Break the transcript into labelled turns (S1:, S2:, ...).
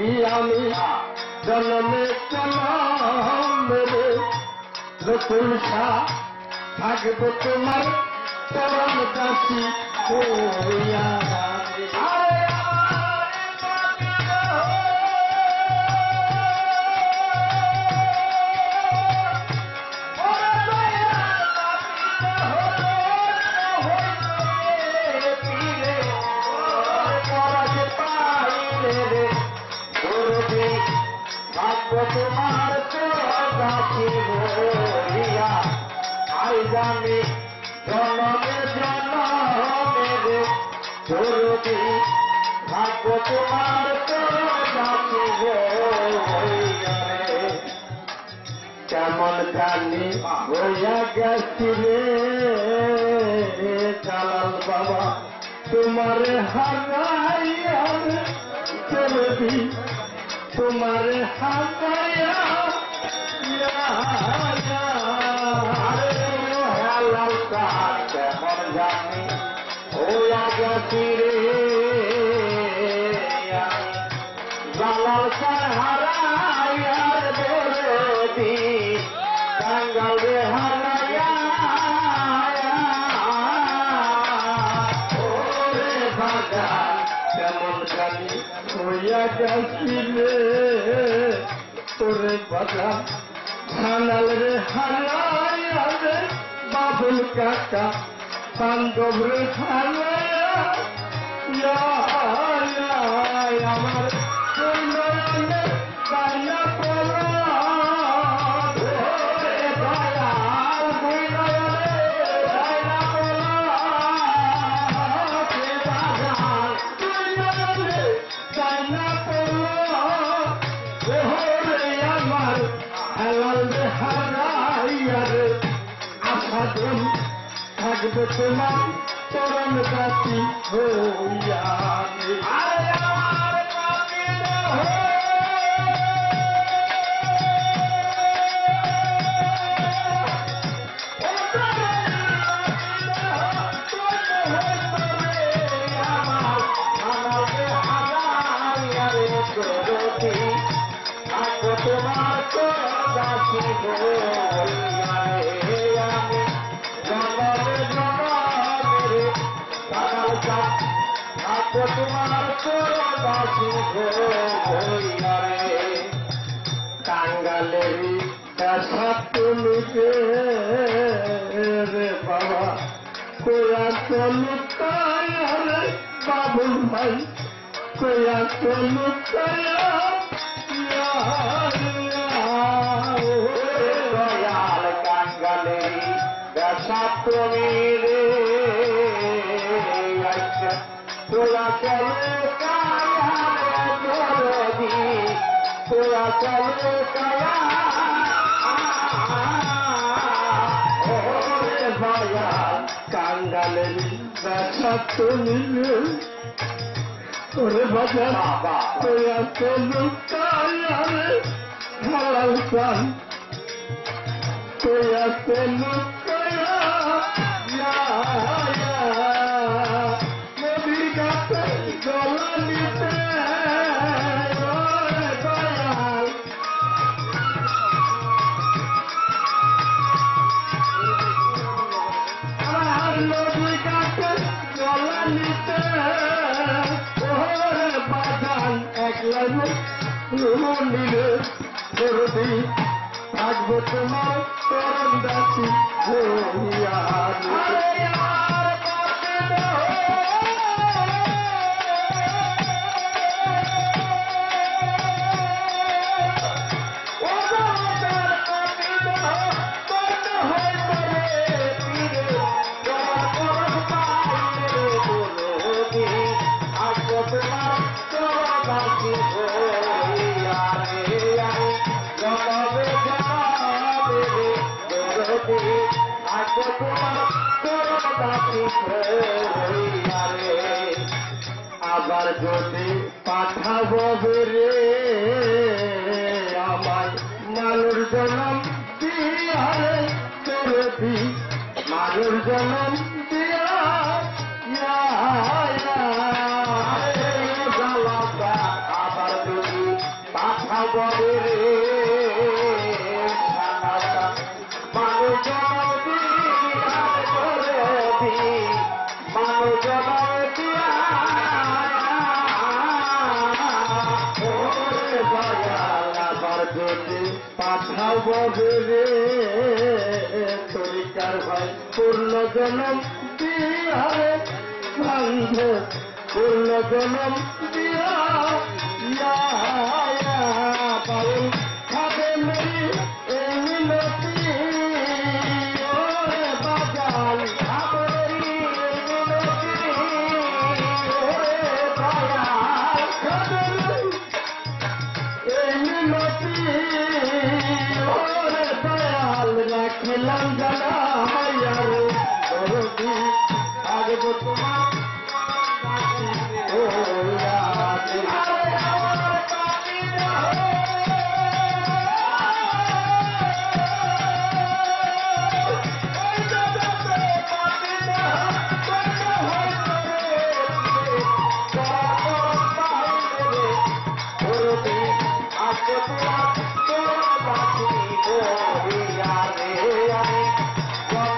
S1: কি আমি জন্মে জন্মে নতুন থাকবো তোমার চরণ কাশি হইয়া জানি, জনমে জনমে চলবি ভাগ্য তোমার ভরিয়া কেমন জানি হইয়া বাবা, তোমার হারাইয়া তোমার হাতায়া গেছিলে তোরে বাজার খানাল রে হারাইয়া রে বাবুল কাকা বান্ধব রে হারাইয়া থাকবে তোমার চরণ গাছি কাঙ্গালেরি সাতুলিকে রে বাবা কোয়া চলুকায় বাবুল ভাই কোয়া চলুকায় দয়াল রে তোরা চলে কায়া জরদি তোরা চলে কায়া। কাঙ্গালের ব্যথা বাজা তোরা চলে নিলে করবি থাকব তোমার চরণ দাসী হইয়া আবার যদি পাঠাবো রে আমায় মানুষ জনম দিয়ারে তোরে মানুষ জনম দিয়া ইয়া, ইয়া, রে আবার যদি আমার বেটি পাঠাবো রে। তরিকার ভাই পূর্ণ জনম বিহারে ভাঙ্গে পূর্ণ জনম বিহারে 光